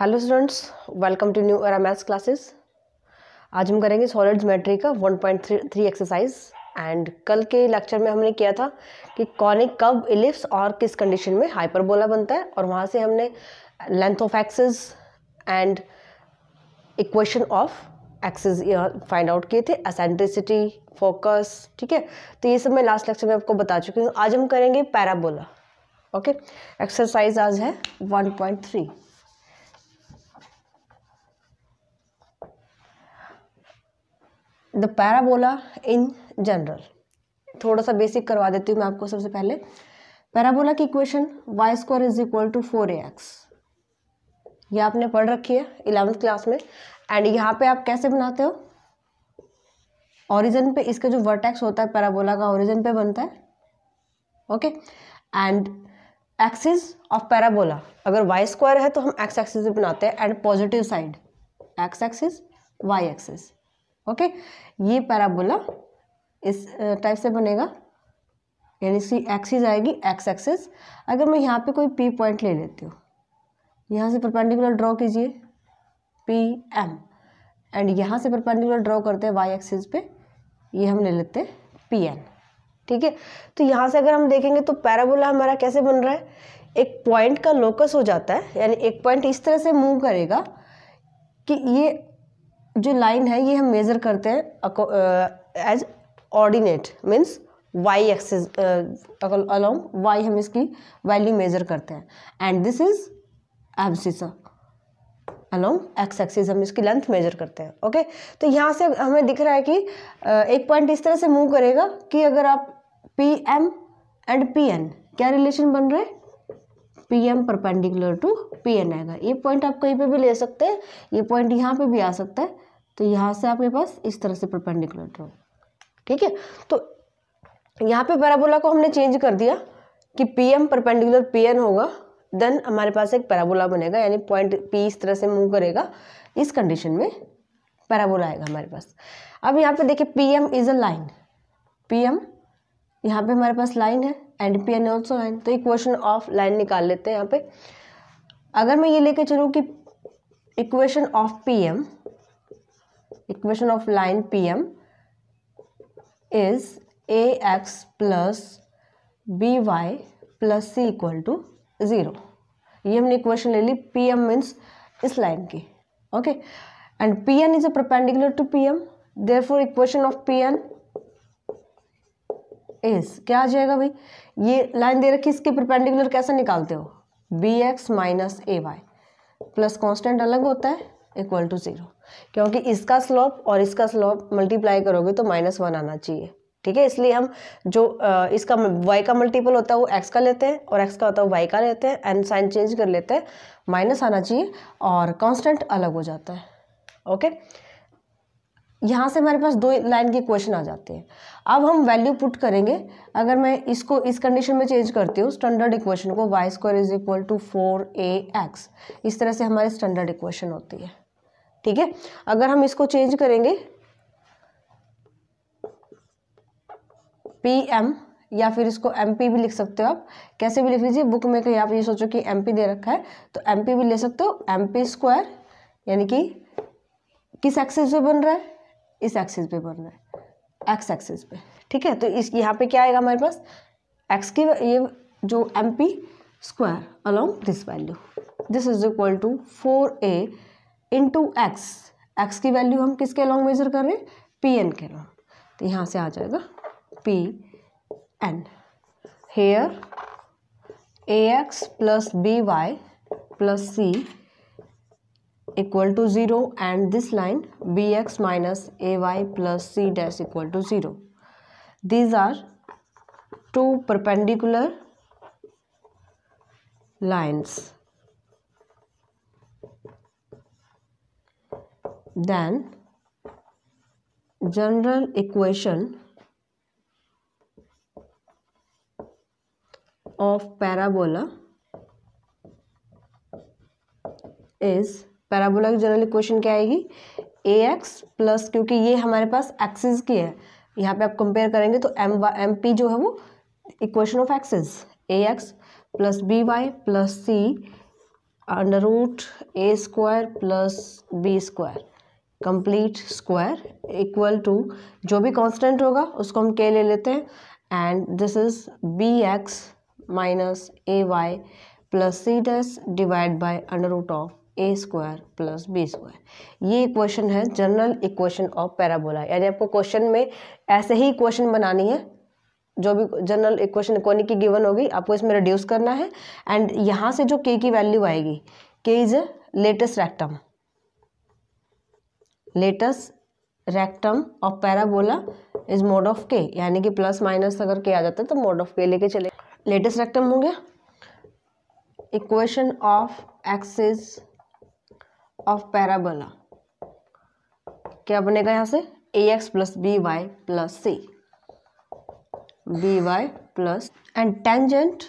Hello students welcome to new era maths classes आज हम करेंगे सॉलिड ज्योमेट्री का 1.3 एक्सरसाइज एंड कल के लेक्चर में हमने किया था कि कॉनिक कब इलिप्स और किस कंडीशन में हाइपरबोला बनता है और वहाँ से हमने length of axes and equation of axis find out किए थे. असेंट्रिसिटी फोकस ठीक है? तो ये सब मैं लास्ट लेक्चर में आपको बता चुकी हूँ. आज हम करेंगे पैराबोला ओके एक्सरसाइज आज है 1.3 द पैराबोला इन जनरल थोड़ा सा बेसिक करवा देती हूँ मैं आपको सबसे पहले। पैराबोला की equation Y square is equal to four A X ये आपने पढ़ रखी है इलेवेंथ क्लास में। एंड यहाँ पे आप कैसे बनाते हो? ओरिजिन पे इसका जो वर्टेक्स होता है पैराबोला का ओरिजिन पे बनता है। Okay and axis of parabola अगर वाई स्क्वायर है तो हम एक्स एक्सिस बनाते हैं। And positive side X axis Y axis okay? ये पैराबोला इस टाइप से बनेगा। यानी इसकी एक्सिस आएगी एक्स एक्सिस अगर मैं यहाँ पे कोई पी पॉइंट ले लेती हूँ, यहाँ से परपेंडिकुलर ड्रॉ कीजिए पी एम एंड यहाँ से परपेंडिकुलर ड्रॉ करते हैं वाई एक्सिस पे, ये हम ले लेते हैं पी एन ठीक है? तो यहाँ से अगर हम देखेंगे तो पैराबोला हमारा कैसे बन रहा है? एक पॉइंट का लोकस हो जाता है, यानी एक पॉइंट इस तरह से मूव करेगा कि ये जो लाइन है, ये हम मेज़र करते हैं as ordinate means Y axis along Y हम इसकी वैल्यू मेज़र करते हैं। And this is abscissa along X axis हम इसकी लेंथ मेजर करते हैं ओके? तो यहाँ से हमें दिख रहा है कि एक पॉइंट इस तरह से मूव करेगा कि अगर आप P M and P N क्या रिलेशन बन रहा P M perpendicular to P N आएगा। ये पॉइंट आप कहीं पे भी ले सकते हैं, ये पॉइंट यहाँ पे भी आ सकता है। तो यहाँ से आपके पास इस तरह से परपेंडिकुलर ड्रॉ ठीक है? तो यहाँ पे पैराबोला को हमने चेंज कर दिया कि P M perpendicular P N होगा देन हमारे पास एक पैराबोला बनेगा, यानी पॉइंट पी इस तरह से मूव करेगा। इस कंडीशन में पैराबोला आएगा हमारे पास। अब यहाँ पे देखिए P M is a line P M यहाँ पे हमारे पास लाइन है and P N also line तो इक्वेशन ऑफ़ लाइन निकाल लेते हैं यहाँ पे। अगर मैं ये लेके चलूँ कि equation of P M equation of line PM is ax plus by plus c equal to zero. ये हमने इक्वेशन ले ली पी एम मीन्स इस लाइन की, okay? And P N is a perpendicular to P M therefore equation of P N is क्या आ जाएगा भाई? ये लाइन दे रखी इसके परपेंडिकुलर कैसे निकालते हो? B X minus A Y plus constant अलग होता है इक्वल टू ज़ीरो क्योंकि इसका स्लोप और इसका स्लोप मल्टीप्लाई करोगे तो माइनस वन आना चाहिए। ठीक है? इसलिए हम जो इसका वाई का मल्टीपल होता है, वो एक्स का लेते हैं और एक्स का होता है वाई का लेते हैं एंड साइन चेंज कर लेते हैं माइनस आना चाहिए और कांस्टेंट अलग हो जाता है। ओके यहाँ से हमारे पास दो लाइन की क्वेश्चन आ जाते हैं। अब हम वैल्यू पुट करेंगे। अगर मैं इसको, इस कंडीशन में चेंज करती हूँ स्टैंडर्ड इक्वेशन को Y square is equal to four A X इस तरह से हमारी स्टैंडर्ड इक्वेशन होती है। ठीक है? अगर हम इसको चेंज करेंगे पी एम या फिर इसको एम पी भी लिख सकते हो आप। कैसे भी लिख लीजिए बुक में कहीं आप ये सोचो कि एम पी दे रखा है तो एम पी भी ले सकते हो। एम पी स्क्वायर यानी कि किस एक्सिस पे बन रहा है? इस एक्सिस पे बन रहा है। एक्स एक्सिस पे। ठीक है? तो इस यहाँ पे क्या आएगा हमारे पास? एक्स की ये जो M P square along this value this is equal to four A into X X की वैल्यू हम किसके अलॉन्ग मेजर कर रहे हैं? पी एन के अलॉन्ग तो यहाँ से आ जाएगा P N here A X plus B Y plus C equal to zero and this line B X minus A Y plus C dash equal to zero these are two perpendicular lines then general equation of parabola is parabola की general equation क्या आएगी? ए x plus क्योंकि ये हमारे पास axis की है। यहाँ पे आप कंपेयर करेंगे तो एम एम पी जो है वो equation of axis A X plus B Y plus C under root A square plus B square complete square equal to जो भी कांस्टेंट होगा, उसको हम के ले लेते हैं। And this is B X minus A Y plus C thus divide by under root of A square plus B square ये इक्वेशन है जनरल इक्वेशन ऑफ़ पैराबोला यानी आपको क्वेश्चन में ऐसे ही इक्वेशन बनानी है। जो भी जनरल इक्वेशन कोनी की गिवन होगी, आपको इसमें रिड्यूस करना है। एंड यहाँ से जो के की वैल्यू आएगी K is a latus rectum latus rectum of parabola is mod of K यानी कि प्लस माइनस अगर के आ जाता है तो मोड ऑफ़ के लेके चले। लेटेस्ट रेक्टम हो गया। Equation of axis of parabola क्या बनेगा यहाँ से? A X plus B Y plus C by plus and tangent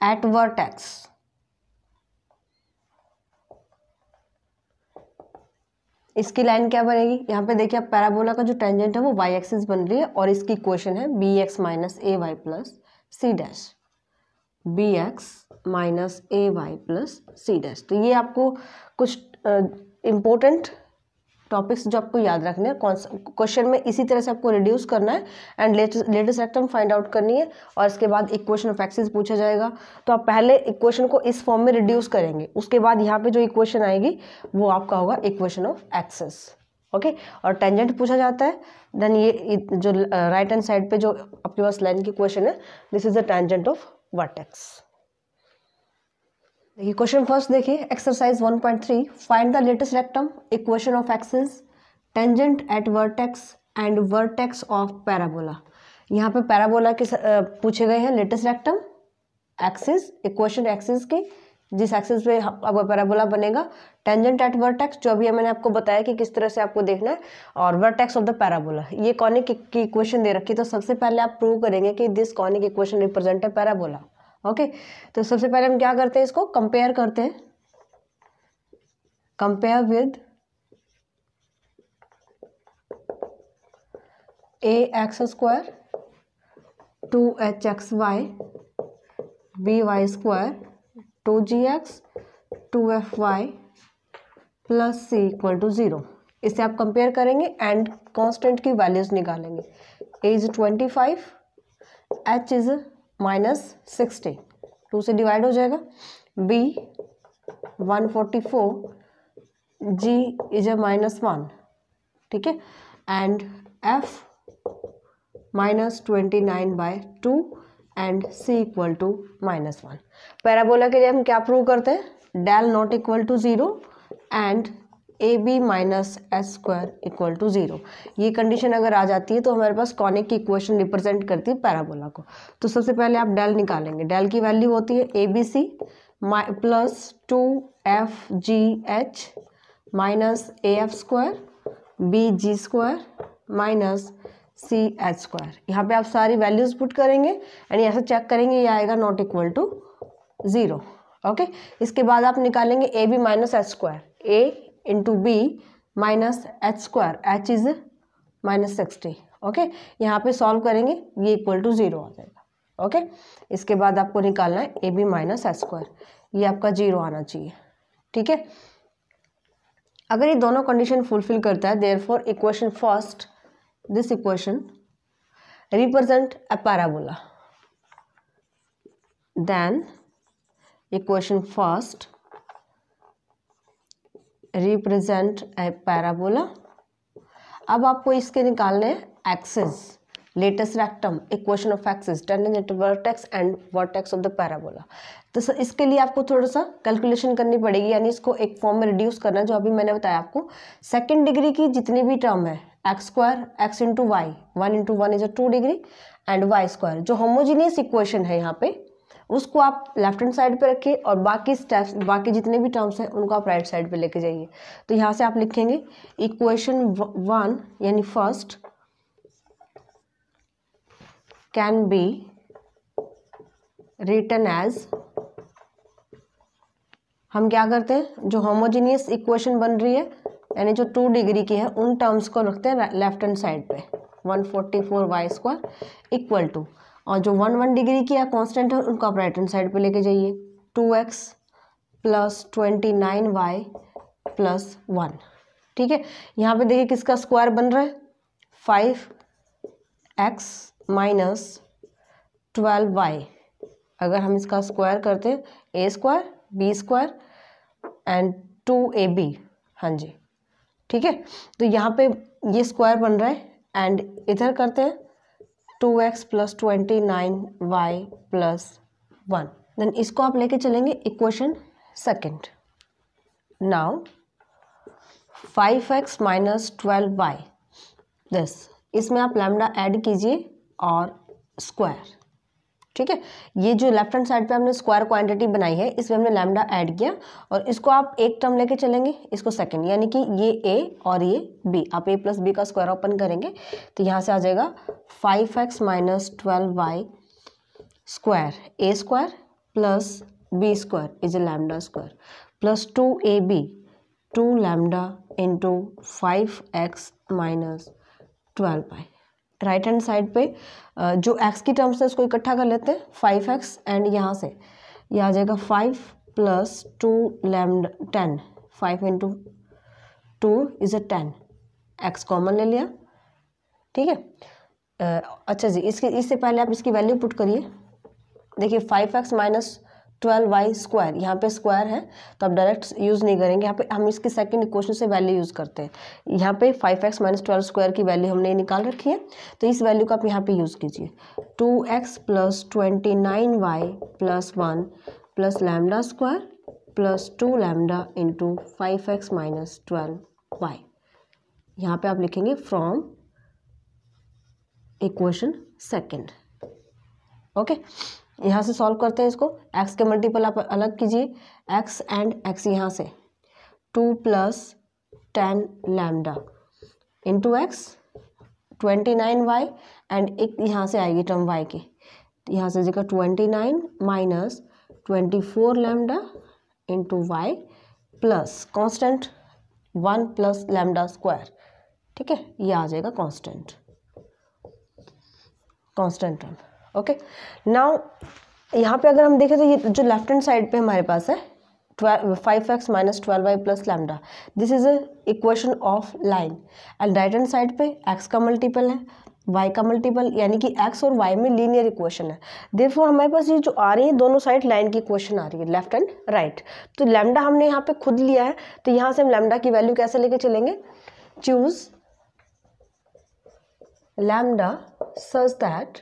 at vertex इसकी लाइन क्या बनेगी? यहाँ पे देखिए आप पैराबोला का जो टेंजेंट है वो वाई एक्सिस बन रही है और इसकी क्वेश्चन है B X minus A Y plus C dash B X minus A Y plus C dash तो ये आपको कुछ इम्पोर्टेंट टॉपिक्स जो आपको याद रखने हैं। क्वेश्चन में इसी तरह से आपको रिड्यूस करना है and latus rectum find out करनी है और इसके बाद इक्वेशन ऑफ़ एक्सिस पूछा जाएगा। तो आप पहले इक्वेशन को इस फॉर्म में रिड्यूस करेंगे। उसके बाद यहाँ पे जो इक्वेशन आएगी, वो आपका होगा इक्वेशन ऑफ़ एक्सेस ओके और टेंजेंट पूछा जाता है। देन ये जो राइट हैंड साइड पे जो आपके पास लाइन की क्वेश्चन है this is the tangent of vertex देखिए क्वेश्चन फ़र्स्ट देखिए exercise 1.3 find the latus rectum equation of axis tangent at vertex and vertex of parabola यहाँ पे पैराबोला के पूछे गए हैं latus rectum axis equation axis की, जिस एक्सिस पे अब पैराबोला बनेगा टेंजेंट एट वर्टेक्स जो अभी मैंने आपको बताया कि किस तरह से आपको देखना है, और वर्टेक्स ऑफ़ द पैराबोला ये कॉनिक की इक्वेशन दे रखी तो सबसे पहले आप प्रूव करेंगे कि दिस कॉनिक इक्वेशन रिप्रेजेंट है पैराबोला ओके? तो सबसे पहले हम क्या करते हैं इसको? कंपेयर करते हैं। Compare with a x square two h x y b y square two g x two f y plus c equal to zero इसे आप कंपेयर करेंगे एंड कांस्टेंट की वैल्यूज़ निकालेंगे। A is twenty five h is minus sixty. Two से divide हो जाएगा। B one forty four, g is a minus one. ठीक है? And f minus twenty nine by two and c equal to minus one. Parabola के लिए हम क्या prove करते हैं? Del not equal to zero and a b minus s square equal to zero ये condition अगर आ जाती है तो हमारे पास कॉनिक की इक्वेशन रिप्रेजेंट करती है पैराबोला को। तो सबसे पहले आप डेल निकालेंगे। डेल की वैल्यू होती है a b c plus two f g h minus a f square b g square minus c h square यहाँ पे आप सारी वैल्यूज़ पुट करेंगे एंड यहाँ से चेक करेंगे ये आएगा not equal to zero okay इसके बाद आप निकालेंगे a b minus h square a into b minus h square h is minus sixty okay यहाँ पे सॉल्व करेंगे ये इक्वल टू ज़ीरो आ जाएगा. ओके इसके बाद आपको निकालना है a b minus h square ये आपका ज़ीरो आना चाहिए. ठीक है? अगर ये दोनों कंडीशन फुलफिल करता है therefore equation first this equation represent a parabola then equation first represent a parabola अब आपको इसके निकालने हैं axis latus rectum equation of axis tangent vertex and vertex of the parabola तो सर, इसके लिए आपको थोड़ा सा कैलकुलेशन करनी पड़ेगी, यानी इसको एक फॉर्म में रिड्यूस करना जो अभी मैंने बताया आपको। सेकेंड डिग्री की जितनी भी टर्म है x square x into y one into one is a two degree and y square जो होमोजीनियस इक्वेशन है यहाँ पे उसको आप लेफ़्ट हैंड साइड पे रखिए और बाकी स्टेप्स बाकी जितने भी टर्म्स हैं, उनको आप राइट साइड पे लेके जाइए। तो यहाँ से आप लिखेंगे इक्वेशन वन यानी first can be written as हम क्या करते हैं? जो होमोजीनियस इक्वेशन बन रही है, यानी जो टू डिग्री की है, उन टर्म्स को रखते हैं लेफ़्ट हैंड साइड पे। 144 forty four y square equal to और जो वन वन डिग्री की कांस्टेंट है, उनको आप राइट हैंड साइड पे लेके जाइए। Two x plus twenty nine y plus one. ठीक है? यहाँ पे देखिए किसका स्क्वायर बन रहा है? Five x minus twelve y. अगर हम इसका स्क्वायर करते हैं, a square b square and two a b. हाँ जी। ठीक है? तो यहाँ पे ये स्क्वायर बन रहा है एंड इधर करते हैं two x plus twenty nine y plus one then इसको आप लेके चलेंगे equation second now five x minus twelve y दस इसमें आप लैमडा ऐड कीजिए और स्क्वायर ठीक है? ये जो लेफ़्ट हैंड साइड पे हमने स्क्वायर क्वांटिटी बनाई है, इसमें हमने लैमडा ऐड किया और इसको आप एक टर्म लेके चलेंगे, इसको सेकंड यानी कि ये ए और ये बी आप ए प्लस बी का स्क्वायर ओपन करेंगे तो यहाँ से आ जाएगा five x minus twelve y square a square plus b square is a lambda square plus two a b two lambda into five x minus twelve y right hand side पे जो x की terms है, उसको इकट्ठा कर लेते हैं five x and यहाँ से। ये आ जाएगा five plus two lambda ten five into two is a ten x common ले लिया। ठीक है? अच्छा जी, इसके, इससे पहले आप इसकी वैल्यू पुट करिए। देखिए five x minus twelve y square, यहाँ पे स्क्वायर है तो आप डायरेक्ट यूज़ नहीं करेंगे। यहाँ पे हम इसके सेकंड इक्वेशन से वैल्यू यूज़ करते हैं। यहाँ पे five x minus twelve square की वैल्यू हमने निकाल रखी है तो इस वैल्यू को आप यहाँ पे यूज़ कीजिए। Two x plus twenty nine y plus one plus lambda square plus two lambda into five x minus twelve y यहाँ पे आप लिखेंगे फ्रॉम इक्वेशन सेकेंड ओके यहाँ से सॉल्व करते हैं इसको। एक्स के मल्टीपल आप अलग कीजिए। एक्स एंड एक्स यहाँ से। Two plus ten lambda into x twenty nine y and एक यहाँ से आएगी टर्म वाई की। यहाँ से जगह twenty nine minus twenty four lambda into y plus constant one plus lambda square ठीक है? ये आ जाएगा constant constant term okay now यहाँ पे अगर हम देखें तो ये जो लेफ़्ट हैंड साइड पे हमारे पास है twelve five x minus twelve y plus lambda this is equation of line and right hand side पे एक्स का मल्टीपल है वाई का मल्टीपल यानी कि एक्स और वाई में लीनियर इक्वेशन है. देखो हमारे पास ये जो आ रही है, दोनों साइड लाइन की इक्वेशन आ रही है लेफ़्ट एंड राइट तो लैमडा हमने यहाँ पे खुद लिया है तो यहाँ से हम लैमडा की वैल्यू कैसे लेके चलेंगे? Choose lambda such that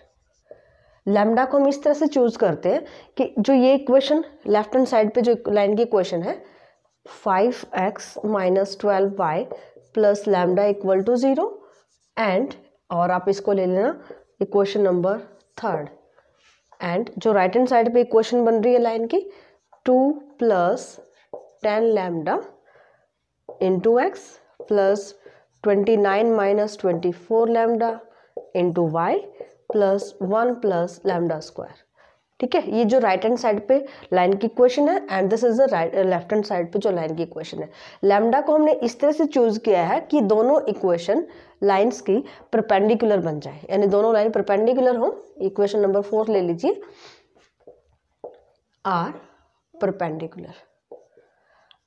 lambda को हम इस तरह से चूज़ करते हैं कि जो ये इक्वेशन लेफ़्ट हैंड साइड पे जो लाइन की इक्वेशन है five x minus twelve y plus lambda equal to zero and और आप इसको ले लेना इक्वेशन नंबर थर्ड एंड जो राइट हैंड साइड पे इक्वेशन बन रही है लाइन की two plus ten lambda into x plus twenty nine minus twenty four lambda into y plus one plus lambda square. ठीक है? ये जो राइट हैंड साइड पे लाइन की इक्वेशन है and this is the right left hand side पे जो line की इक्वेशन है। लैमडा को हमने इस तरह से चूज़ किया है कि दोनों इक्वेशन लाइंस की परपेंडिकुलर बन जाए। यानी दोनों लाइन परपेंडिकुलर हो इक्वेशन नंबर फोर ले लीजिए। आर परपेंडिकुलर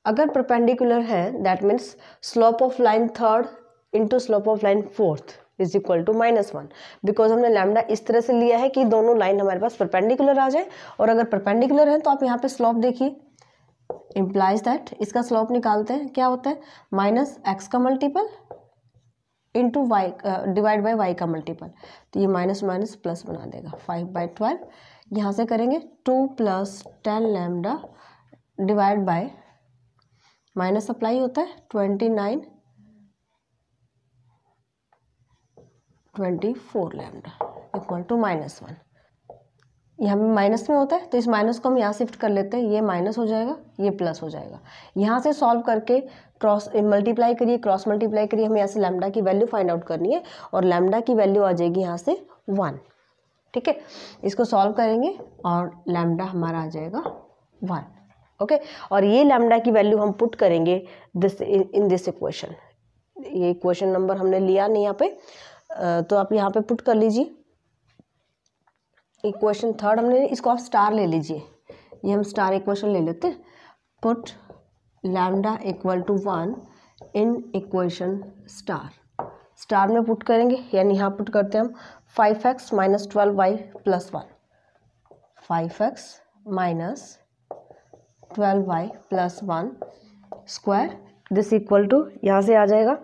अगर परपेंडिकुलर है that means slope of line third into slope of line fourth is equal to minus one because हमने लैमडा इस तरह से लिया है कि दोनों लाइन हमारे पास परपेंडिकुलर आ जाए, और अगर परपेंडिकुलर है तो आप यहाँ पे स्लॉप देखिए। इम्प्लाइज दैट इसका स्लॉप निकालते हैं, क्या होता है? माइनस एक्स का multiple into y divide by y का मल्टीपल तो ये माइनस माइनस प्लस बना देगा। फाइव बाई ट्वेल्व यहाँ से करेंगे two plus ten lambda divide by minus apply होता है twenty nine twenty four lambda equal to minus one यहाँ पे माइनस में होता है तो इस माइनस को हम यहाँ शिफ्ट कर लेते हैं, ये माइनस हो जाएगा, ये प्लस हो जाएगा। यहाँ से सॉल्व करके क्रॉस मल्टीप्लाई करिए क्रॉस मल्टीप्लाई करिए, हमें यहाँ से लैमडा की वैल्यू फाइंड आउट करनी है, और लैमडा की वैल्यू आ जाएगी यहाँ से वन ठीक है? इसको सॉल्व करेंगे, और लैमडा हमारा आ जाएगा वन ओके और ये लैमडा की वैल्यू हम पुट करेंगे दिस इन दिस इक्वेशन ये इक्वेशन नंबर हमने लिया नहीं यहाँ पे। तो आप यहाँ पे पुट कर लीजिए। इक्वेशन थर्ड हमने, इसको आप स्टार ले लीजिए। ये हम स्टार इक्वेशन ले लेते put lambda equal to one in equation star star में पुट करेंगे, यानी यहाँ पुट करते हैं हम five x minus twelve y plus one five x minus twelve y plus one square this equal to यहाँ से आ जाएगा।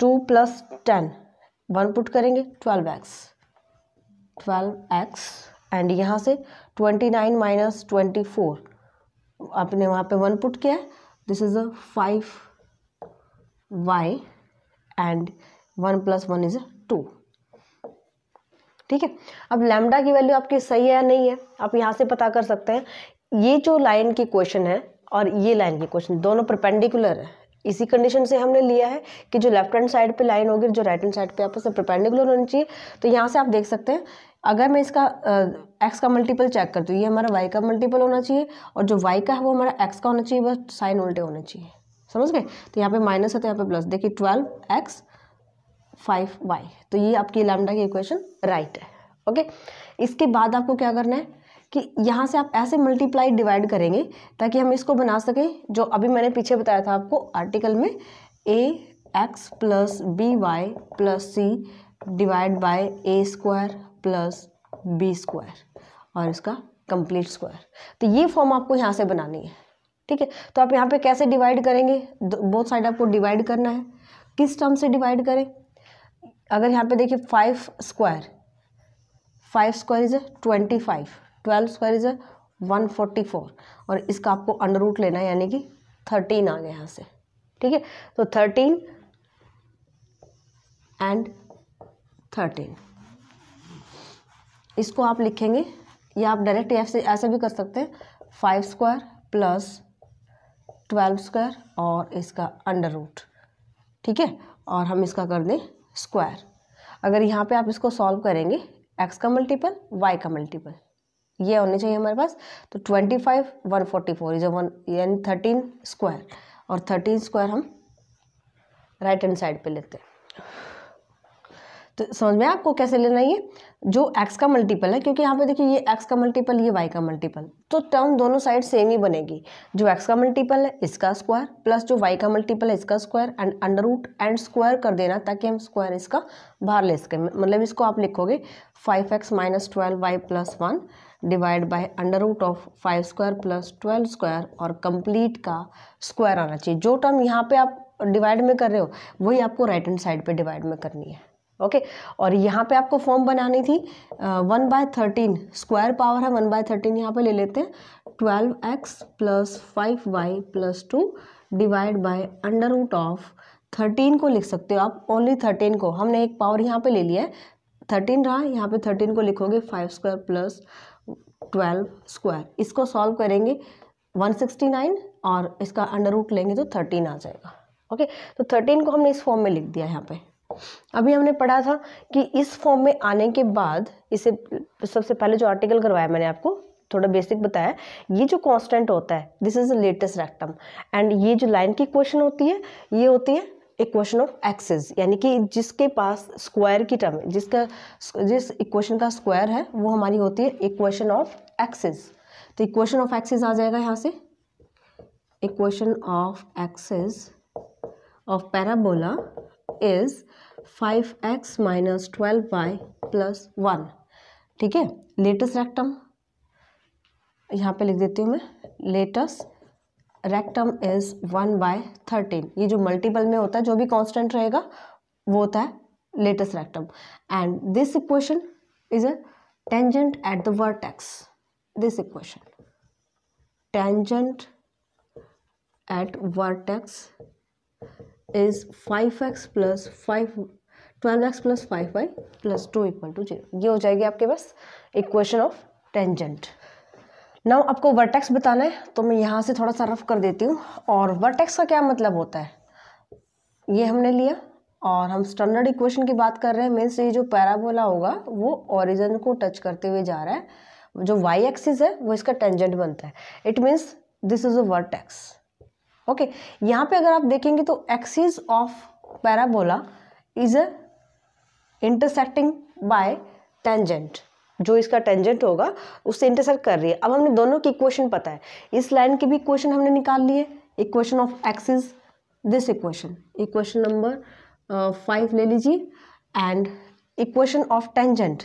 Two plus ten one put करेंगे twelve x twelve x and यहाँ से twenty nine minus twenty four. आपने वहाँ पे वन पुट किया है। This is a five y and one plus one is a two ठीक है? अब लैमडा की वैल्यू आपकी सही है या नहीं है? आप यहाँ से पता कर सकते हैं। ये जो लाइन की क्वेश्चन है और ये लाइन की क्वेश्चन दोनों परपेंडिकुलर है। इसी कंडीशन से हमने लिया है कि जो लेफ़्ट हैंड साइड पे लाइन होगी, जो राइट हैंड साइड पे आपस में परपेंडिकुलर होनी चाहिए तो यहाँ से आप देख सकते हैं, अगर मैं इसका एक्स का मल्टीपल चेक करती हूँ, ये हमारा वाई का मल्टीपल होना चाहिए, और जो वाई का है, वो हमारा एक्स का होना चाहिए, बस साइन उल्टे होने चाहिए। समझ गए? तो यहाँ पे माइनस है तो यहाँ पे प्लस देखिए ट्वेल्व एक्स फाइव वाई तो ये आपकी लैमडा की इक्वेशन राइट है। ओके इसके बाद आपको क्या करना है? कि यहाँ से आप ऐसे मल्टीप्लाई डिवाइड करेंगे ताकि हम इसको बना सकें, जो अभी मैंने पीछे बताया था आपको आर्टिकल में a x plus b y plus c divide by a square plus b square और इसका कंप्लीट स्क्वायर तो ये फॉर्म आपको यहाँ से बनानी है, ठीक है? तो आप यहाँ पे कैसे डिवाइड करेंगे? बोथ साइड आपको डिवाइड करना है। किस टर्म से डिवाइड करें? अगर यहाँ पे देखिए five square five square is twenty five twelve square is one forty four और इसका आपको अंडर रूट लेना है, यानी कि थर्टीन आ गया यहाँ से। ठीक है? तो थर्टीन एंड थर्टीन। इसको आप लिखेंगे, या आप डायरेक्ट ऐसे ऐसे भी कर सकते हैं, five square plus twelve square और इसका अंडर रूट ठीक है? और हम इसका कर दें स्क्वायर। अगर यहाँ पे आप इसको सॉल्व करेंगे एक्स का मल्टीपल वाई का मल्टीपल ये होने चाहिए हमारे पास तो twenty five one forty four is one यानी थर्टीन स्क्वायर और थर्टीन स्क्वायर हम राइट हैंड साइड पे लेते हैं। तो समझ में आपको कैसे लेना ये? जो x का मल्टीपल है, क्योंकि यहाँ पे देखिए ये x का मल्टीपल ये y का मल्टीपल तो टर्म दोनों साइड सेम ही बनेगी। जो x का मल्टीपल है, इसका स्क्वायर प्लस जो y का मल्टीपल है, इसका square and under root and square कर देना, ताकि हम स्क्वायर इसका बाहर ले सकें। मतलब इसको आप लिखोगे five x minus twelve y plus one divide by under root of five square plus twelve square और कंप्लीट का स्क्वायर आना चाहिए। जो टर्म यहाँ पे आप डिवाइड में कर रहे हो, वही आपको राइट हैंड साइड पे डिवाइड में करनी है। ओके? okay? और यहाँ पे आपको फॉर्म बनानी थी one by thirteen square power है वन बाय थर्टीन यहाँ पर ले लेते हैं। Twelve x plus five y plus two divide by under root of thirteen को लिख सकते हो आप ओनली थर्टीन को। हमने एक पावर यहाँ पे ले लिया है। थर्टीन रहा, यहाँ पे थर्टीन को लिखोगे five square plus twelve square. इसको सॉल्व करेंगे वन सिक्सटी नाइन और इसका अंडर रूट लेंगे तो थर्टीन आ जाएगा। ओके तो थर्टीन को हमने इस फॉर्म में लिख दिया यहाँ पे। अभी हमने पढ़ा था कि इस फॉर्म में आने के बाद इसे सबसे पहले जो आर्टिकल करवाया मैंने आपको, थोड़ा बेसिक बताया, ये जो कांस्टेंट होता है this is the latus rectum and ये जो लाइन की क्वेश्चन होती है, ये होती है इक्वेशन ऑफ़ एक्सेस, यानी कि जिसके पास स्क्वायर की टर्म, जिसका, जिस इक्वेशन का स्क्वायर है, वो हमारी होती है इक्वेशन ऑफ़ एक्सेस। तो इक्वेशन ऑफ़ एक्सेस आ जाएगा यहाँ से। Equation of axis of parabola is five x minus twelve y plus one. ठीक है? Latus rectum. यहाँ पे लिख देती हूँ मैं। Latus rectum is one by thirteen ये जो मल्टीपल में होता है, जो भी कांस्टेंट रहेगा, वो होता है latus rectum and this equation is a tangent at the vertex this equation tangent at vertex is five x plus five twelve x plus five y plus two equal to zero ये हो जाएगी आपके पास equation of tangent now आपको vertex बताना है तो मैं यहाँ से थोड़ा सा रफ कर देती हूँ। और वर्टेक्स का क्या मतलब होता है? ये हमने लिया, और हम स्टैंडर्ड इक्वेशन की बात कर रहे हैं। मीन्स ये जो पैराबोला होगा, वो ओरिजिन को टच करते हुए जा रहा है। जो वाई एक्सिस है, वो इसका टेंजेंट बनता है। It means this is a vertex okay यहाँ पे अगर आप देखेंगे तो axis of parabola is a intersecting by tangent जो इसका टेंजेंट होगा, उससे इंटरसेक्ट कर रही है। अब हमने दोनों की इक्वेशन पता है। इस लाइन की भी इक्वेशन हमने निकाल ली है equation of axis this equation equation number five ले लीजिए। And equation of tangent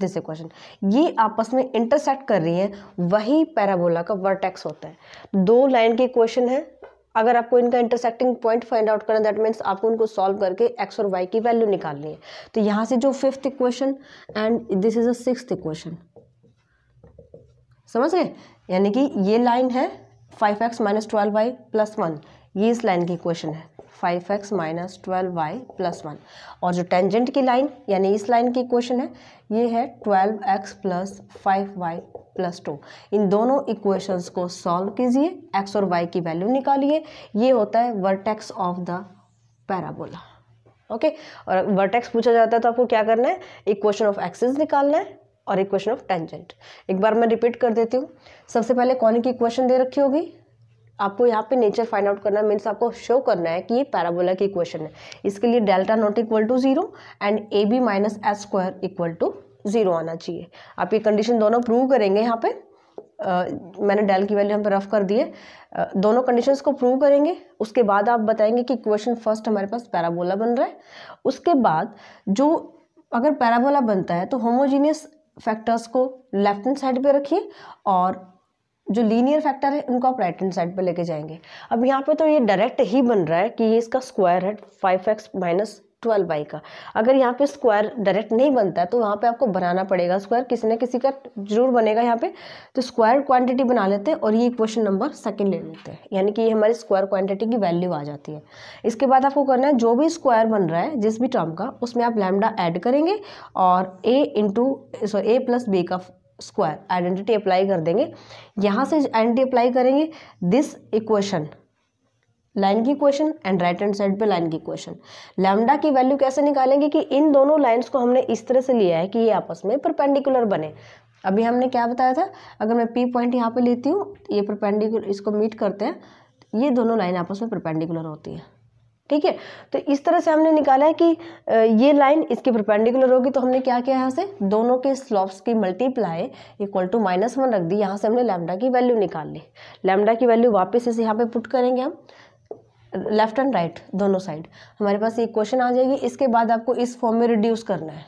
this equation ये आपस में इंटरसेक्ट कर रही है। वही पैराबोला का वर्टेक्स होता है। दो लाइन के इक्वेशन है। अगर आपको इनका इंटरसेक्टिंग पॉइंट फाइंड आउट करना दैट मीन्स आपको उनको सॉल्व करके एक्स और वाई की वैल्यू निकालनी है। तो यहाँ से जो fifth equation and this is a six equation समझ गए? यानी कि ये लाइन है five x minus twelve y plus one ये इस लाइन की इक्वेशन है। Five x minus twelve y plus one और जो टेंजेंट की लाइन यानी इस लाइन की इक्वेशन है, ये है twelve x plus five y plus two इन दोनों इक्वेशंस को सॉल्व कीजिए एक्स और वाई की वैल्यू निकालिए। ये होता है vertex of the parabola okay और वर्टेक्स पूछा जाता है तो आपको क्या करना है? इक्वेशन ऑफ़ एक्सिस निकालना है और इक्वेशन ऑफ़ टेंजेंट एक बार मैं रिपीट कर देती हूँ। सबसे पहले कौन की इक्वेशन दे रखी होगी? आपको यहाँ पे नेचर फाइंड आउट करना है मीन्स आपको शो करना है कि ये पैराबोला की इक्वेशन है। इसके लिए delta not equal to zero and a b minus s square equal to zero आना चाहिए। आप ये कंडीशन दोनों प्रूव करेंगे यहाँ पे। आ, मैंने डेल की वैल्यू यहाँ पे रफ कर दिए दोनों कंडीशंस को प्रूव करेंगे। उसके बाद आप बताएँगे कि इक्वेशन फ़र्स्ट हमारे पास पैराबोला बन रहा है। उसके बाद जो अगर पैराबोला बनता है तो होमोजीनियस फैक्टर्स को लेफ़्ट हैंड साइड पे रखिए और जो लीनियर फैक्टर है, उनको आप राइट हैंड साइड पर लेके जाएँगे। अब यहाँ पे तो ये डायरेक्ट ही बन रहा है कि ये इसका स्क्वायर है five x minus twelve y का। अगर यहाँ पे स्क्वायर डायरेक्ट नहीं बनता है तो वहाँ पे आपको बनाना पड़ेगा स्क्वायर किसी न किसी का ज़रूर बनेगा यहाँ पे। तो स्क्वायर क्वांटिटी बना लेते हैं और ये क्वेश्चन नंबर सेकंड ले लेते हैं। यानी कि ये हमारी स्क्वायर क्वांटिटी की वैल्यू आ जाती है। इसके बाद आपको करना है, जो भी स्क्वायर बन रहा है, जिस भी टर्म का, उसमें आप लैमडा ऐड करेंगे और a into sorry a plus b का स्क्वायर आइडेंटिटी अप्लाई कर देंगे। यहाँ से आइडेंटिटी अप्लाई करेंगे। दिस इक्वेशन लाइन की equation and right hand side पे लाइन की इक्वेशन लैम्डा की वैल्यू कैसे निकालेंगे कि इन दोनों लाइंस को हमने इस तरह से लिया है कि ये आपस में परपेंडिकुलर बने। अभी हमने क्या बताया था? अगर मैं पी पॉइंट यहाँ पे लेती हूँ, ये परपेंडिकुलर इसको मीट करते हैं, ये दोनों लाइन आपस में परपेंडिकुलर होती है। ठीक है? तो इस तरह से हमने निकाला है कि ये लाइन इसके परपेंडिकुलर होगी तो हमने क्या किया यहाँ से? दोनों के स्लॉप्स की multiply equal to minus one रख दी। यहाँ से हमने लैमडा की वैल्यू निकाल ली। लैमडा की वैल्यू वापस इसे यहाँ पे पुट करेंगे हम। लेफ़्ट एंड राइट दोनों साइड हमारे पास ये क्वेश्चन आ जाएगी। इसके बाद आपको इस फॉर्म में रिड्यूस करना है।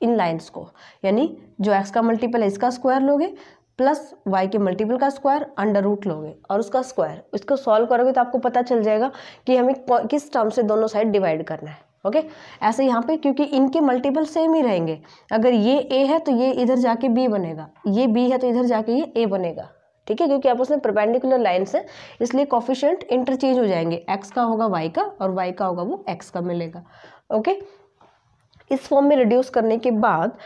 इन लाइन्स को। यानी जो एक्स का मल्टीपल है, इसका स्क्वायर लोगे। प्लस वाई के मल्टीपल का स्क्वायर अंडर रूट लोगे और उसका स्क्वायर इसको सॉल्व करोगे तो आपको पता चल जाएगा कि हमें किस टर्म से दोनों साइड डिवाइड करना है ओके ऐसे यहाँ पे क्योंकि इनके मल्टीपल सेम ही रहेंगे। अगर ये ए है तो ये इधर जाके बी बनेगा, ये बी है तो इधर जाके ये ए बनेगा, ठीक है? क्योंकि आप उसमें परपेंडिकुलर लाइन्स है, इसलिए कॉफिशेंट इंटरचेंज हो जाएँगे। एक्स का होगा वाई का और वाई का होगा वो एक्स का मिलेगा ओके इस फॉर्म में रिड्यूस करने के बाद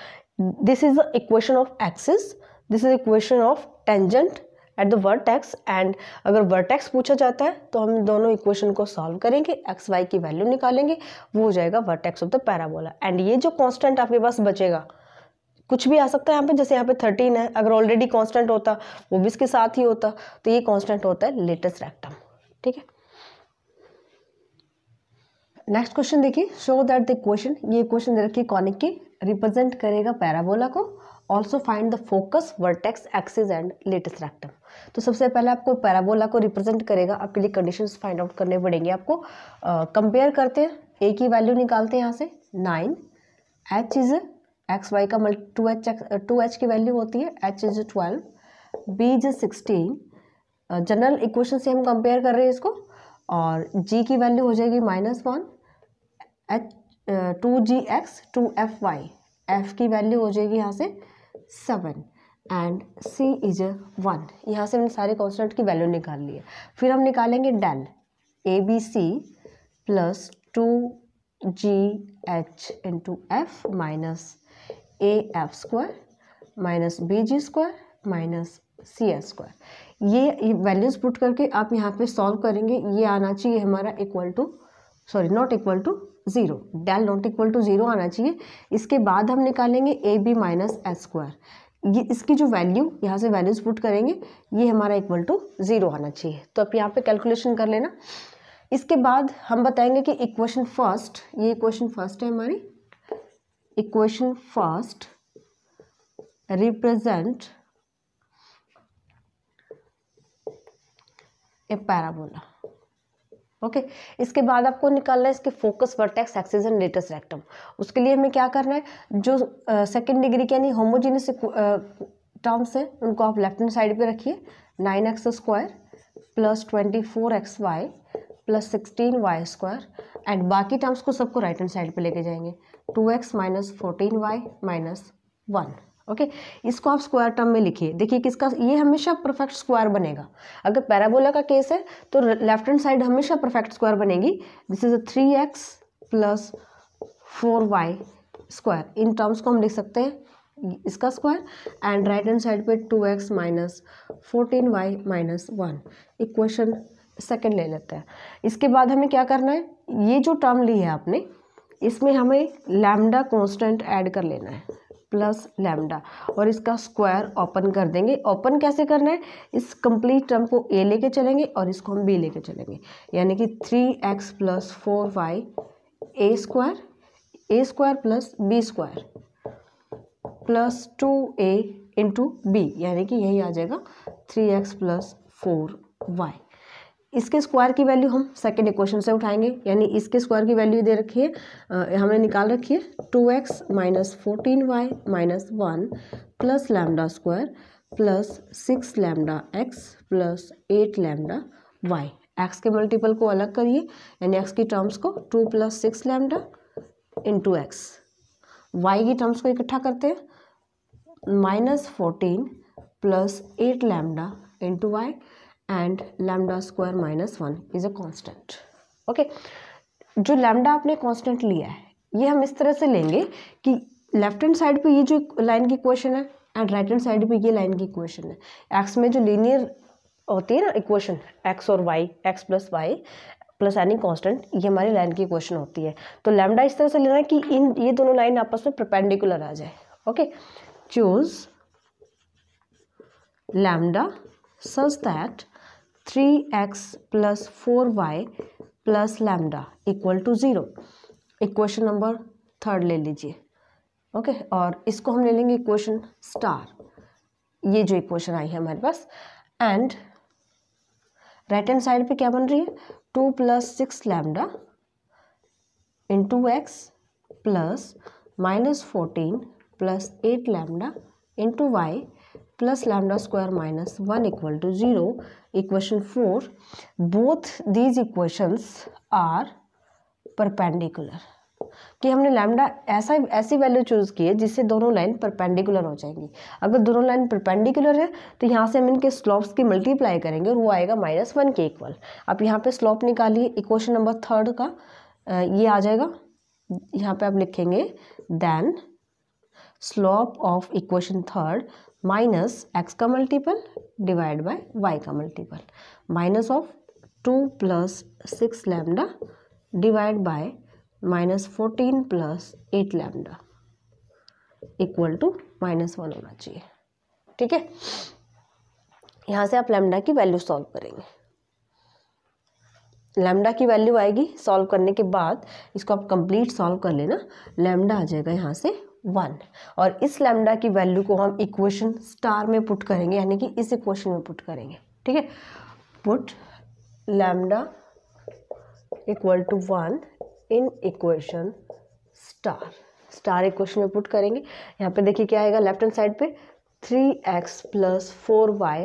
this is the equation of axis this is equation of tangent at the vertex and अगर वर्टेक्स पूछा जाता है तो हम दोनों इक्वेशन को सॉल्व करेंगे, एक्स, वाई की वैल्यू निकालेंगे, वो हो जाएगा vertex of the parabola. And ये जो कांस्टेंट आपके पास बचेगा, कुछ भी आ सकता है यहाँ पे, जैसे यहाँ पे थर्टीन है, अगर ऑलरेडी कांस्टेंट होता, वो भी इसके साथ ही होता तो ये कांस्टेंट होता है लेटेस्ट रेक्टम ठीक है? नेक्स्ट क्वेश्चन देखिए शो दैट द क्वेश्चन ये क्वेश्चन दे रखी कॉनिक की रिप्रेजेंट करेगा पैराबोला को। Also find the focus vertex axis and latus rectum तो सबसे पहले आपको पैराबोला को रिप्रेजेंट करेगा आपके लिए कंडीशन फाइंड आउट करने पड़ेंगे आपको। कंपेयर uh, करते हैं ए की वैल्यू निकालते हैं यहाँ से nine h is x y का multi two h two h की वैल्यू होती है h is twelve b is sixteen general equation से हम कंपेयर कर रहे हैं इसको और जी की वैल्यू हो जाएगी minus one h two g x two f y f की वैल्यू हो जाएगी यहाँ से seven and c is one यहाँ से हमने सारे कॉन्सटेंट की वैल्यू निकाल ली है। फिर हम निकालेंगे del a b c plus two g h into f minus a f square minus b g square minus c s square ये वैल्यूज़ पुट करके आप यहाँ पे सॉल्व करेंगे। ये आना चाहिए हमारा equal to sorry not equal to zero. Del not equal to zero आना चाहिए। इसके बाद हम निकालेंगे a b minus s square. ये इसकी जो वैल्यू, यहाँ से वैल्यूज़ पुट करेंगे, ये हमारा इक्वल टू ज़ीरो आना चाहिए। तो आप यहाँ पे कैलकुलेशन कर लेना। इसके बाद हम बताएँगे कि इक्वेशन फ़र्स्ट, ये इक्वेशन फ़र्स्ट है हमारी। Equation first represent a parabola. Okay? इसके बाद आपको निकालना है इसके focus vertex axis and latus rectum. उसके लिए हमें क्या करना है? जो सेकेंड डिग्री के यानी होमोजीनियस टर्म्स हैं, उनको आप लेफ़्ट हैंड साइड पे रखिए। Nine x square plus twenty four x y plus sixteen y square and बाकी टर्म्स को सबको राइट हैंड साइड पे लेके जाएँगे। Two x minus fourteen y minus one okay? इसको आप स्क्वायर टर्म में लिखिए। देखिए किसका, ये हमेशा परफेक्ट स्क्वायर बनेगा। अगर पैराबोला का केस है तो लेफ़्ट हैंड साइड हमेशा परफेक्ट स्क्वायर बनेगी। This is a three x plus four y square in terms को हम लिख सकते हैं, इसका square and right hand side पे two x minus fourteen y minus one equation second ले लेते हैं। इसके बाद हमें क्या करना है? ये जो टर्म ली है आपने, इसमें हमें लैमडा कांस्टेंट ऐड कर लेना है। प्लस लैम्डा और इसका स्क्वायर ओपन कर देंगे। ओपन कैसे करना है? इस कंप्लीट टर्म को ए लेके चलेंगे और इसको हम बी लेके चलेंगे। यानी कि three x plus four y a square a square plus b square plus two a into b यानी कि यही आ जाएगा three x plus four y इसके स्क्वायर की वैल्यू हम सेकेंड इक्वेशन से उठाएँगे, यानी इसके स्क्वायर की वैल्यू दे रखी है हमने निकाल रखी है two x minus fourteen y minus one plus lambda square plus six lambda x plus eight lambda y x के मल्टीपल को अलग करिए, यानी एक्स की टर्म्स को two plus six lambda into x y की टर्म्स को इकट्ठा करते हैं minus fourteen plus eight lambda into y and lambda square minus one is a constant okay जो लैमडा आपने कांस्टेंट लिया है, ये हम इस तरह से लेंगे कि लेफ़्ट हैंड साइड पे ये जो लाइन की इक्वेशन है एंड राइट हैंड साइड पे ये लाइन की इक्वेशन है। एक्स में जो लीनियर होती है ना इक्वेशन एक्स और y x plus y plus any constant ये हमारी लाइन की इक्वेशन होती है। तो लैमडा इस तरह से लेना है कि इन, ये दोनों लाइन आपस में प्रपेंडिकुलर आ जाए। Okay choose lambda such that three x plus four y plus lambda equal to zero equation number third ले लीजिए। ओके और इसको हम ले लेंगे इक्वेशन स्टार ये जो इक्वेशन आई है हमारे पास। एंड राइट हैंड साइड पे क्या बन रही है? Two plus six lambda into x plus minus fourteen plus eight lambda into y plus lambda square minus 1 equal to 0 equation 4 both these equations are perpendicular. कि हमने लैम्डा ऐसा, ऐसी value choose की है जिससे दोनों लाइन परपेंडिकुलर हो जाएँगी। अगर दोनों लाइन परपेंडिकुलर है तो यहाँ से हम इनके स्लॉप्स की मल्टीप्लाई करेंगे और वो आएगा माइनस वन के इक्वल अब यहाँ पे स्लॉप निकालिए इक्वेशन नंबर थर्ड का ये आ जाएगा। यहाँ पे आप लिखेंगे then slope of equation third minus x का मल्टीपल डिवाइड बाय वाई का multiple minus of two plus six lambda divide by minus fourteen plus eight lambda equal to minus one होना चाहिए। ठीक है? यहाँ से आप लैमडा की वैल्यू सॉल्व करेंगे। लैमडा की वैल्यू आएगी सॉल्व करने के बाद इसको आप कंप्लीट सॉल्व कर लेना। लैमडा आ जाएगा यहाँ से वन। और इस लैमडा की वैल्यू को हम इक्वेशन स्टार में पुट करेंगे, यानी कि इस इक्वेशन में पुट करेंगे, ठीक है? Put lambda equal to one in equation star. Star equation में पुट करेंगे। यहाँ पे देखिए क्या आएगा, लेफ़्ट हैंड साइड पे three x plus four y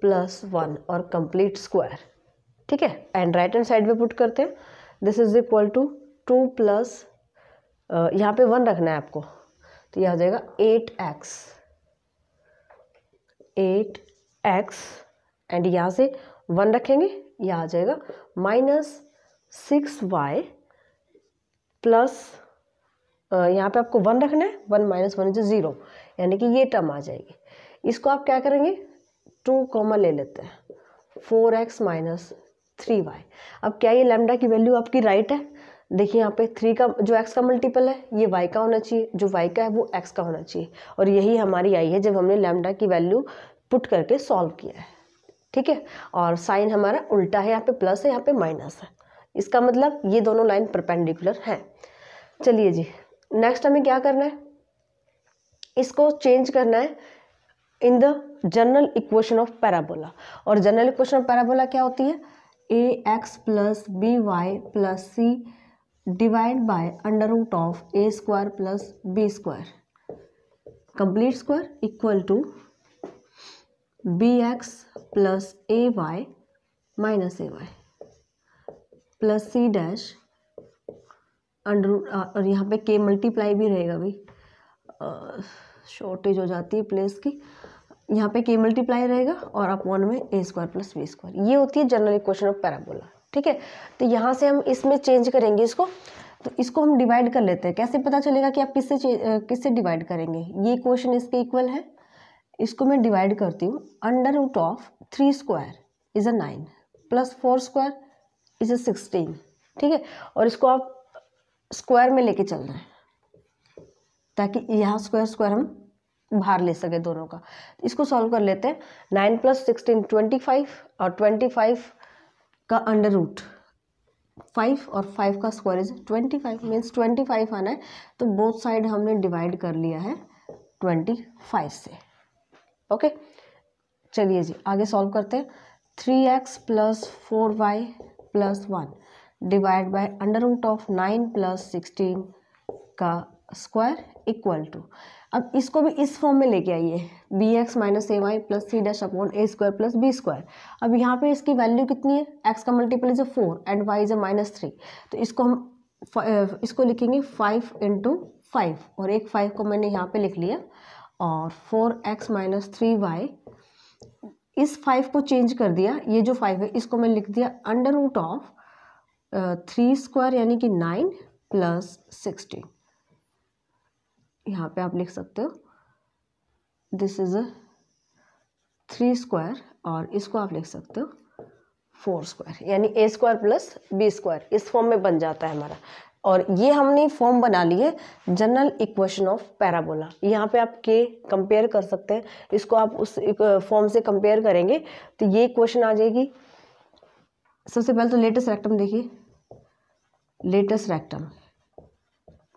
plus one और कंप्लीट स्क्वायर, ठीक है? एंड राइट हैंड साइड पे पुट करते हैं। This is equal to two plus यहाँ पे वन रखना है आपको। तो यह आ जाएगा eight x eight x and यहाँ से वन रखेंगे, यह आ जाएगा माइनस सिक्स वाई प्लस यहाँ पे आपको वन रखना है one minus one is zero यानी कि ये टर्म आ जाएगी। इसको आप क्या करेंगे टू कॉमन ले लेते हैं four x minus three y अब क्या ये लेमडा की वैल्यू आपकी राइट है? देखिए यहाँ पे थ्री का, जो एक्स का मल्टीपल है, ये वाई का होना चाहिए, जो वाई का है वो एक्स का होना चाहिए। और यही हमारी आई है जब हमने लैमडा की वैल्यू पुट करके सॉल्व किया है। ठीक है? और साइन हमारा उल्टा है, यहाँ पे प्लस है, यहाँ पे माइनस है। इसका मतलब ये दोनों लाइन परपेंडिकुलर हैं। चलिए जी नेक्स्ट हमें क्या करना है? इसको चेंज करना है in the general equation of parabola और जनरल इक्वेशन ऑफ़ पैराबोला क्या होती है? A x plus b y plus c divide by under root of a square plus b square. Complete square equal to b x plus a y minus a y. Plus c dash under और यहाँ पे के multiply भी रहेगा भाई shortage हो जाती है प्लेस की। यहाँ पे के मल्टीप्लाई रहेगा और अपॉन में a square plus b square. ये होती है जनरल इक्वेशन ऑफ़ पैराबोला। ठीक है? तो यहाँ से हम इसमें चेंज करेंगे इसको। तो इसको हम डिवाइड कर लेते हैं। कैसे पता चलेगा कि आप किससे किससे डिवाइड करेंगे? ये क्वेश्चन इसके इक्वल है। इसको मैं डिवाइड करती हूँ। Under root of three square is a nine plus four square is a sixteen ठीक है? और इसको आप स्क्वायर में लेके चलना है। ताकि यहाँ स्क्वायर स्क्वायर हम बाहर ले सके दोनों का। इसको सॉल्व कर लेते हैं। Nine plus sixteen twenty five और ट्वेंटी फाइव का अंडर रूट फाइव और फाइव का square is twenty five means twenty five आना है तो बोथ साइड हमने डिवाइड कर लिया है ट्वेंटी फाइव से। ओके चलिए जी, आगे सॉल्व करते हैं। Three x plus four y plus one divide by under root of nine plus sixteen का स्क्वायर इक्वल टू अब इसको भी इस फॉर्म में लेके आइए। B x minus a y plus c dash upon a square plus b square अब यहाँ पे इसकी वैल्यू कितनी है? एक्स का multiple is a four and y is a minus three तो इसको हम इसको लिखेंगे फाइव इंटू फाइव और एक फाइव को मैंने यहाँ पे लिख लिया। और four x minus three y इस फाइव को चेंज कर दिया। ये जो फाइव है, इसको मैं लिख दिया under root of three square यानी कि नाइन प्लस सिक्सटीन यहाँ पे आप लिख सकते हो। This is a three square और इसको आप लिख सकते हो फोर स्क्वायर यानी a square plus b square इस फॉर्म में बन जाता है हमारा। और ये हमने फॉर्म बना ली है जनरल इक्वेशन ऑफ़ पैराबोला यहाँ पे आप के कंपेयर कर सकते हैं। इसको आप उस फॉर्म से कंपेयर करेंगे तो ये इक्वेशन आ जाएगी। सबसे पहले तो लेटेस्ट रेक्टम देखिए। लेटेस्ट रेक्टम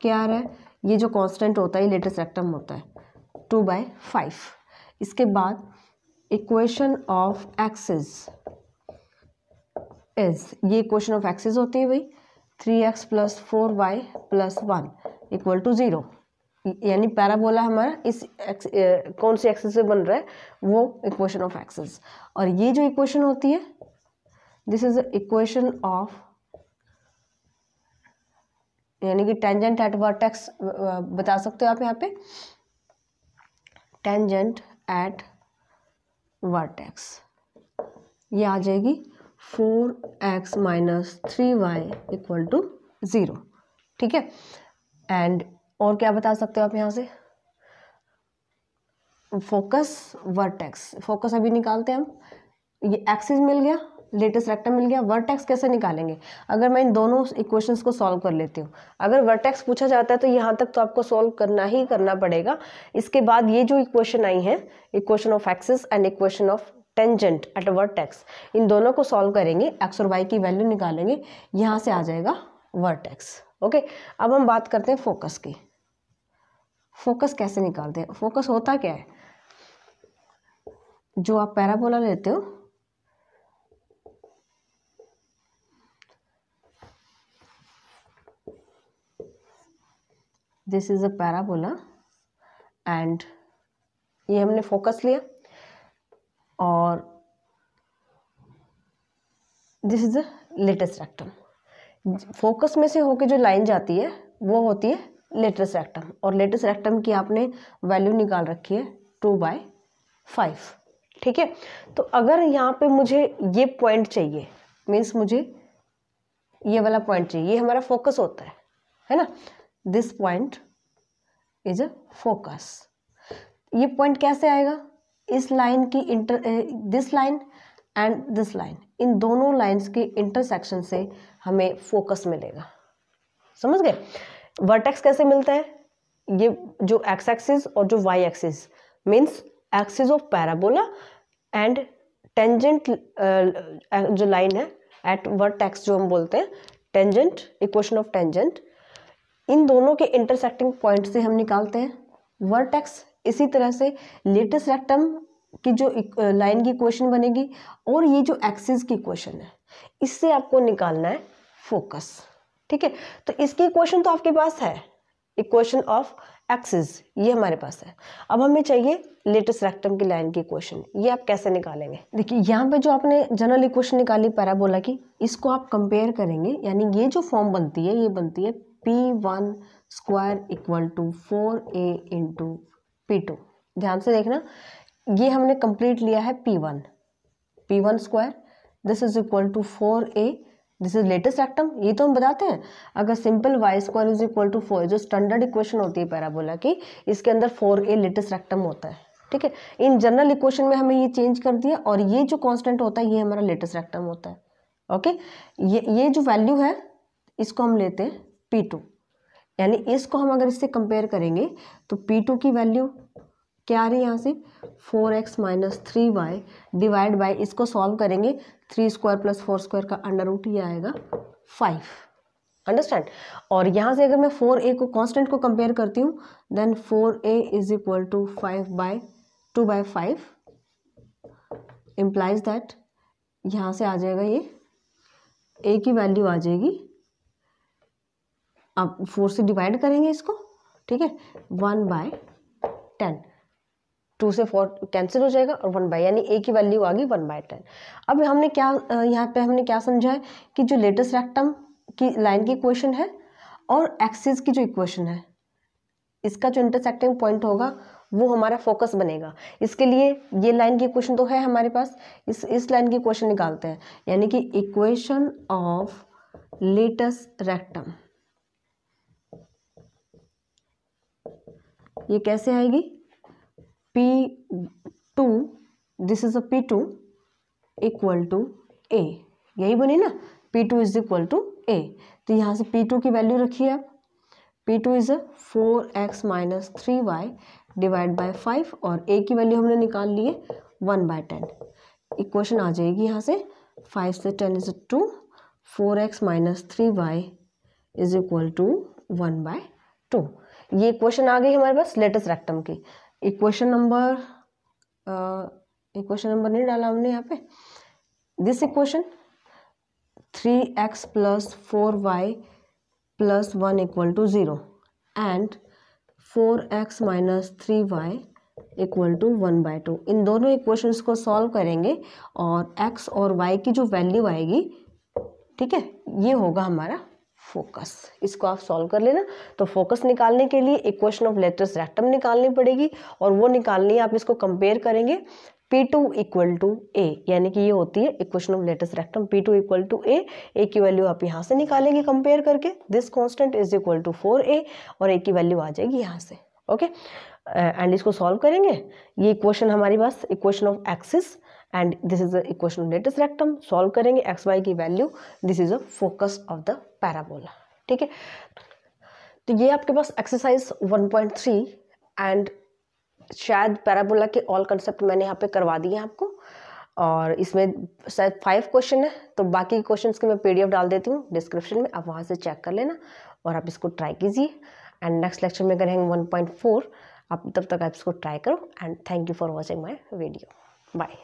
क्या आ रहा है? ये जो कांस्टेंट होता है ये लेटेस्ट रेक्टम होता है। टू बाय फाइव इसके बाद इक्वेशन ऑफ़ एक्सेस इज़ ये इक्वेशन ऑफ़ एक्सेस होती है भाई। Three x plus four y plus one equal to zero यानी पैराबोला हमारा इस एक्स, कौन सी एक्सिस से बन रहा है? वो इक्वेशन ऑफ़ एक्सेस और ये जो इक्वेशन होती है दिस इज़ इक्वेशन ऑफ़ यानी कि टेंजेंट एट वर्टेक्स बता सकते हो आप यहाँ पे? टेंजेंट एट वर्टेक्स ये आ जाएगी four x minus three y equal to zero ठीक है? एंड और क्या बता सकते हो आप यहाँ से? फोकस वर्टेक्स फोकस अभी निकालते हैं हम। ये एक्सिस मिल गया। लेटेस्ट रेक्टम मिल गया वर्टेक्स कैसे निकालेंगे? अगर मैं इन दोनों इक्वेशंस को सॉल्व कर लेती हूँ, अगर वर्टेक्स पूछा जाता है तो यहाँ तक तो आपको सॉल्व करना ही करना पड़ेगा। इसके बाद ये जो इक्वेशन आई है equation of axis and equation of tangent at vertex इन दोनों को सॉल्व करेंगे एक्स और वाई की वैल्यू निकालेंगे, यहाँ से आ जाएगा वर्टेक्स ओके अब हम बात करते हैं फोकस की। फोकस कैसे निकालते हैं? फोकस होता क्या है? जो आप पैराबोला लेते हो this is a parabola and ये हमने फोकस लिया। और this is a latus rectum focus में से होके जो लाइन जाती है, वो होती है लेटेस्ट रेक्टम और लेटेस्ट रेक्टम की आपने वैल्यू निकाल रखी है टू बाय फाइव ठीक है? तो अगर यहाँ पे मुझे ये पॉइंट चाहिए मीन्स मुझे ये वाला पॉइंट चाहिए, ये हमारा फोकस होता है है ना? This point is a focus. ये पॉइंट कैसे आएगा? इस लाइन की inter this line and this line. इन दोनों लाइंस के इंटरसेक्शन से हमें फोकस मिलेगा। समझ गए? वर्टेक्स कैसे मिलता है? ये जो एक्स एक्सिस और जो y axis means axis of parabola and tangent जो लाइन है, एट वर्टेक्स जो हम बोलते हैं, टेंजेंट, इक्वेशन ऑफ़ टेंजेंट इन दोनों के इंटरसेक्टिंग पॉइंट से हम निकालते हैं। वर्टेक्स इसी तरह से लेटेस्ट रेक्टम की जो लाइन की क्वेश्चन बनेगी और ये जो एक्सिस की क्वेश्चन है, इससे आपको निकालना है फोकस ठीक है? तो इसकी क्वेश्चन तो आपके पास है इक्वेशन ऑफ़ एक्सिस ये हमारे पास है। अब हमें चाहिए लेटेस्ट रेक्टम की लाइन की क्वेश्चन ये आप कैसे निकालेंगे? देखिए, यहाँ पे जो आपने जनरल इक्वेशन निकाली पैराबोला की, इसको आप कंपेयर करेंगे, यानी ये जो फॉर्म बनती है, ये बनती है p one square equal to four a into p two ध्यान से देखना, ये हमने कंप्लीट लिया है p one p one square this is equal to four a this is latus rectum ये तो हम बताते हैं। अगर simple y square is equal to four जो स्टैंडर्ड इक्वेशन होती है पैराबोला की, इसके अंदर फोर ए लेटेस्ट एक्टम होता है। ठीक है? इन जनरल इक्वेशन में हमें ये चेंज कर दिया और ये जो कांस्टेंट होता है, ये हमारा लेटेस्ट एक्टम होता है। ओके ये ये जो वैल्यू है, इसको हम लेते हैं। पी टू यानी इसको हम अगर इससे कंपेयर करेंगे तो पी टू की वैल्यू क्या आ रही है यहाँ से? Four x minus three y divide by इसको सॉल्व करेंगे three square plus four square का अंडर रूट ये आएगा फाइव अंडरस्टैंड और यहाँ से अगर मैं फोर ए को कांस्टेंट को कंपेयर करती हूँ then four a is equal to five by two by five implies that यहाँ से आ जाएगा ये ए की वैल्यू आ जाएगी अब फोर से डिवाइड करेंगे इसको, ठीक है? One by ten. टू से फोर कैंसिल हो जाएगा और वन बाय, यानी ए की वैल्यू आ गई वन बाई टेन। अब हमने क्या यहाँ पे हमने क्या समझा है कि जो लेटेस्ट रेक्टम की लाइन की इक्वेशन है और एक्सिस की जो इक्वेशन है, इसका जो इंटरसेक्टिंग पॉइंट होगा, वो हमारा फोकस बनेगा। इसके लिए ये लाइन की इक्वेशन तो है हमारे पास, इस इस लाइन की इक्वेशन निकालते हैं। यानी कि इक्वेशन ऑफ़ लेटेस्ट रेक्टम। ये कैसे आएगी? P two this is a p two equal to a यही बनी ना? P two is equal to a तो यहाँ से पी टू की वैल्यू रखिए आप। P two is a four x minus three y divide by five और ए की वैल्यू हमने निकाल ली है वन बाय टेन इक्वेशन आ जाएगी यहाँ से। फाइव से ten is two four x minus three y is equal to one by two ये इक्वेशन आ गई हमारे पास लेटेस्ट रेक्टम की। इक्वेशन नंबर इक्वेशन नंबर नहीं डाला हमने यहाँ पे। This equation three x plus four y plus one equal to zero and four x minus three y equal to one by two इन दोनों इक्वेशंस को सॉल्व करेंगे और एक्स और वाई की जो वैल्यू आएगी, ठीक है, ये होगा हमारा फोकस इसको आप सॉल्व कर लेना। तो फोकस निकालने के लिए इक्वेशन ऑफ़ लेटर्स रेक्टम निकालनी पड़ेगी और वो निकालनी है, आप इसको कंपेयर करेंगे। P two equal to a यानी कि ये होती है equation of latus rectum p two equal to a a की वैल्यू आप यहाँ से निकालेंगे कंपेयर करके। This constant is equal to four a और ए की वैल्यू आ जाएगी यहाँ से। ओके एंड इसको सॉल्व करेंगे। ये इक्वेशन हमारी पास equation of axis and this is the equation of latus rectum solve करेंगे एक्स वाई की value this is a focus of the parabola ठीक है? तो ये आपके पास एक्सरसाइज 1.3 एंड शायद पैराबोला के ऑल कंसेप्ट मैंने यहाँ पे करवा दिए हैं आपको। और इसमें शायद फाइव क्वेश्चन है तो बाकी क्वेश्चन की मैं पीडीएफ डाल देती हूँ। डिस्क्रिप्शन में आप वहाँ से चेक कर लेना और आप इसको ट्राई कीजिए। एंड नेक्स्ट लेक्चर में करेंगे वन पॉइंट फोर आप तब तक आप इसको ट्राई करो। And thank you for watching my video bye